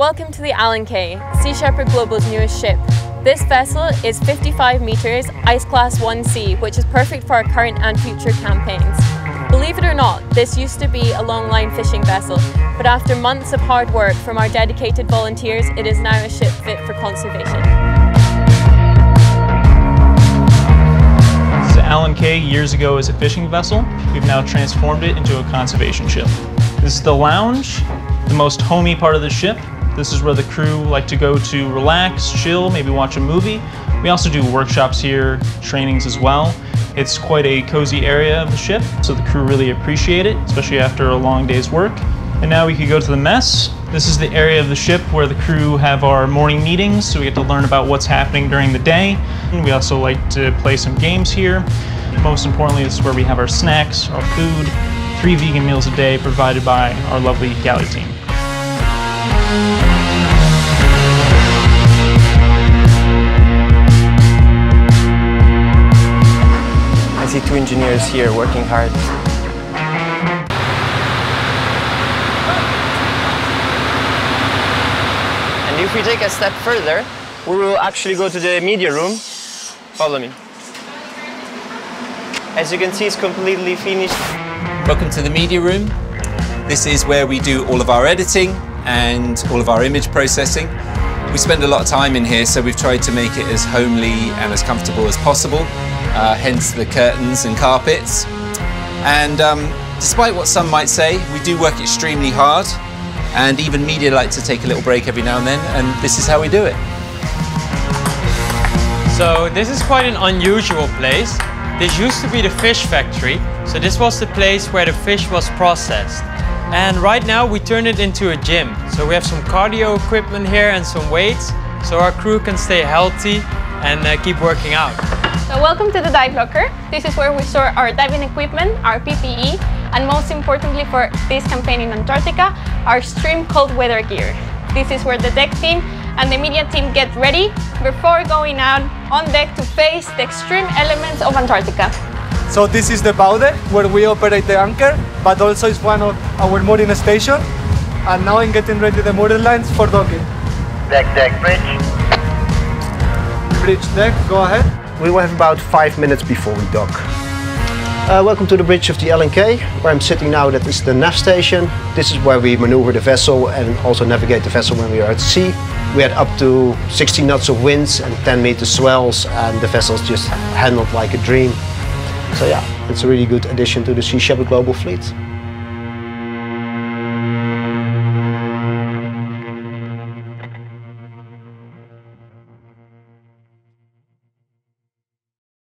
Welcome to the Allankay, Sea Shepherd Global's newest ship. This vessel is 55 metres, Ice Class 1C, which is perfect for our current and future campaigns. Believe it or not, this used to be a long line fishing vessel, but after months of hard work from our dedicated volunteers, it is now a ship fit for conservation. Allankay years ago as a fishing vessel. We've now transformed it into a conservation ship. This is the lounge, the most homey part of the ship. This is where the crew like to go to relax, chill, maybe watch a movie. We also do workshops here, trainings as well. It's quite a cozy area of the ship, so the crew really appreciate it, especially after a long day's work. And now we could go to the mess. This is the area of the ship where the crew have our morning meetings, so we get to learn about what's happening during the day. And we also like to play some games here. Most importantly, this is where we have our snacks, our food, three vegan meals a day provided by our lovely galley team. I see two engineers here working hard. And if we take a step further, we will actually go to the media room. Follow me. As you can see, it's completely finished. Welcome to the media room. This is where we do all of our editing and all of our image processing. We spend a lot of time in here, so we've tried to make it as homely and as comfortable as possible, uh, hence the curtains and carpets. And um, despite what some might say, we do work extremely hard, and even media like to take a little break every now and then, and this is how we do it. So this is quite an unusual place. This used to be the fish factory, so this was the place where the fish was processed. And right now we turn it into a gym. So we have some cardio equipment here and some weights, so our crew can stay healthy and uh, keep working out. So welcome to the dive locker. This is where we store our diving equipment, our PPE, and most importantly for this campaign in Antarctica, our extreme cold weather gear. This is where the deck team and the media team get ready before going out on deck to face the extreme elements of Antarctica. So this is the bow deck where we operate the anchor, but also it's one of our mooring station. And now I'm getting ready the mooring lines for docking. Deck, deck, bridge. Bridge deck, go ahead. We will have about five minutes before we dock. Uh, welcome to the bridge of the Allankay, where I'm sitting now. That is the nav station. This is where we maneuver the vessel and also navigate the vessel when we are at sea. We had up to 60 knots of winds and 10 meter swells, and the vessel's just handled like a dream. So yeah, it's a really good addition to the Sea Shepherd Global fleet.